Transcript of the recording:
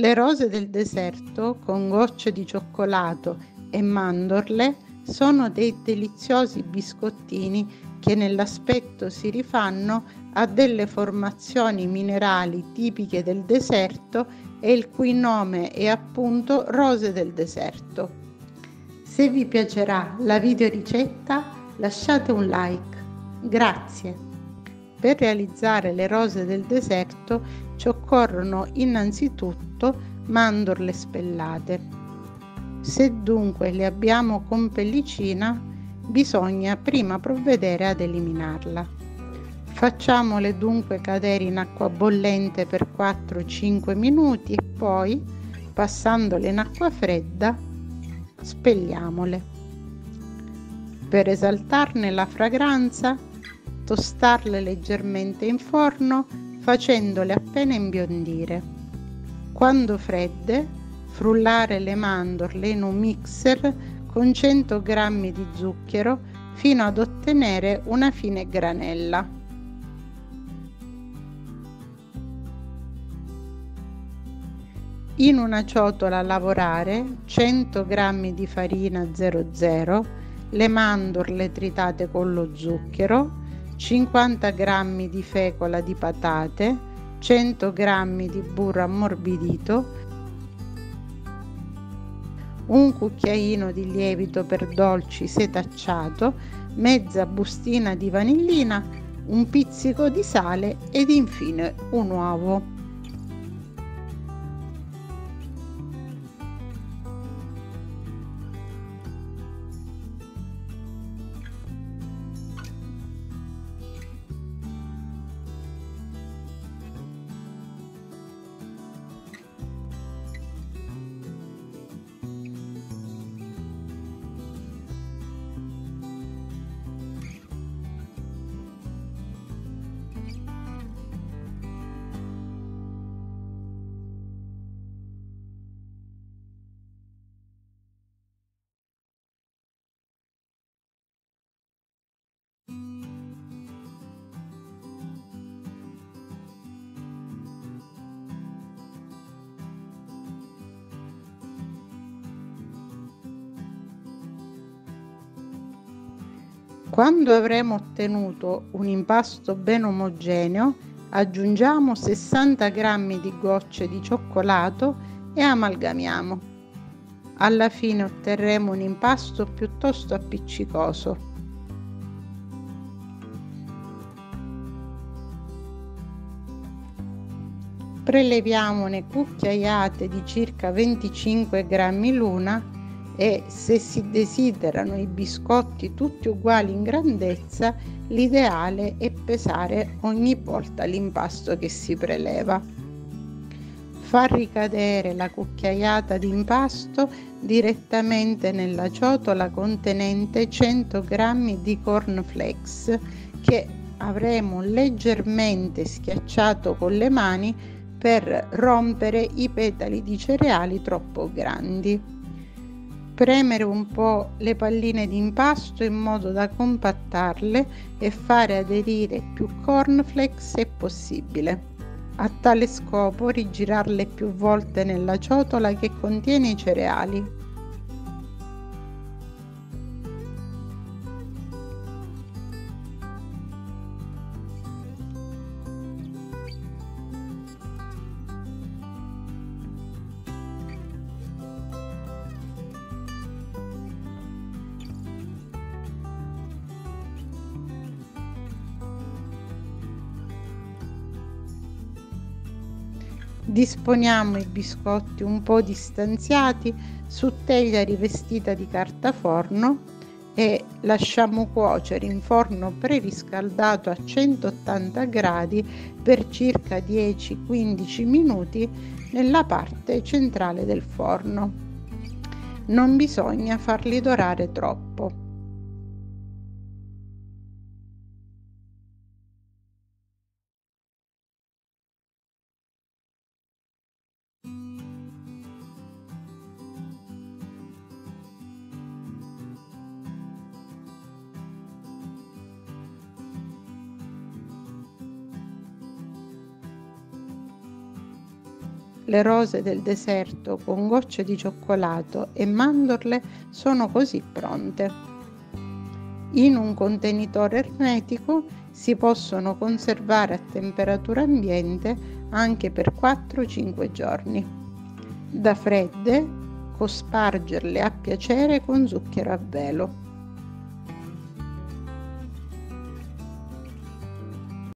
Le rose del deserto con gocce di cioccolato e mandorle sono dei deliziosi biscottini che nell'aspetto si rifanno a delle formazioni minerali tipiche del deserto e il cui nome è appunto rose del deserto. Se vi piacerà la videoricetta lasciate un like. Grazie. Per realizzare le rose del deserto ci occorrono innanzitutto mandorle spellate. Se dunque le abbiamo con pellicina, bisogna prima provvedere ad eliminarla. Facciamole dunque cadere in acqua bollente per 4-5 minuti e poi, passandole in acqua fredda, spelliamole. Per esaltarne la fragranza, tostarle leggermente in forno facendole appena imbiondire. Quando fredde, frullare le mandorle in un mixer con 100 g di zucchero fino ad ottenere una fine granella. In una ciotola lavorare 100 g di farina 00, le mandorle tritate con lo zucchero, 50 g di fecola di patate, 100 g di burro ammorbidito, un cucchiaino di lievito per dolci setacciato, mezza bustina di vanillina, un pizzico di sale ed infine un uovo. Quando avremo ottenuto un impasto ben omogeneo, aggiungiamo 60 g di gocce di cioccolato e amalgamiamo. Alla fine otterremo un impasto piuttosto appiccicoso. Preleviamone cucchiaiate di circa 25 g l'una e se si desiderano i biscotti tutti uguali in grandezza, l'ideale è pesare ogni volta l'impasto che si preleva. Far ricadere la cucchiaiata di impasto direttamente nella ciotola contenente 100 g di cornflakes che avremo leggermente schiacciato con le mani per rompere i petali di cereali troppo grandi premere un po' le palline di impasto in modo da compattarle e fare aderire più cornflakes se possibile. A tale scopo rigirarle più volte nella ciotola che contiene i cereali. Disponiamo i biscotti un po' distanziati su teglia rivestita di carta forno e lasciamo cuocere in forno preriscaldato a 180 gradi per circa 10-15 minuti nella parte centrale del forno. Non bisogna farli dorare troppo. Le rose del deserto con gocce di cioccolato e mandorle sono così pronte. In un contenitore ermetico si possono conservare a temperatura ambiente anche per 4-5 giorni. Da fredde, cospargerle a piacere con zucchero a velo.